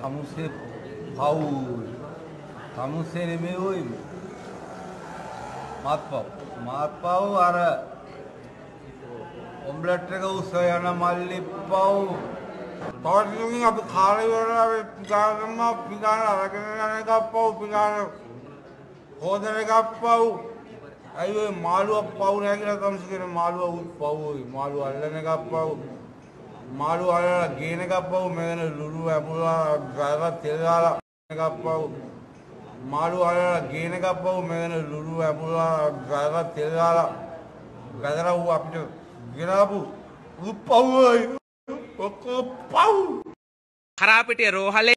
තමුසේ පව් තමුසේ නෙමේ ඔයි මාත්පව් මාත්පව් අර ඔම්බලට් එක උස්ස යන මල්ලි පව් තවටිකින් අපි කාලවල පිගානම පිගාන අරගෙන යන එකක් පව් පිගාන හෝදන එකක් පව් ඇයි ඔය මාළුව පව් නෑ කියලා කම්ස කියන මාළුව උත් පව් ඔයි. මාළුව අල්ලන එකක් පව් මාළු අල්ලලා ගේන එකක් පව් මෙගෙන ලුණු ඇපුලා ඩ්‍රයිවර් තෙල් දාලා එකක් පව් මාළු අල්ලලා ගේන එකක් පව් මෙගෙන ලුණු ඇපුලා ඩ්‍රයිවර් තෙල් දාලා ගදර ඌ අපිට ගෙනාපු උත් පව් ඔයි ඔක්කොම පව්. හරාපිටිය රෝහලේ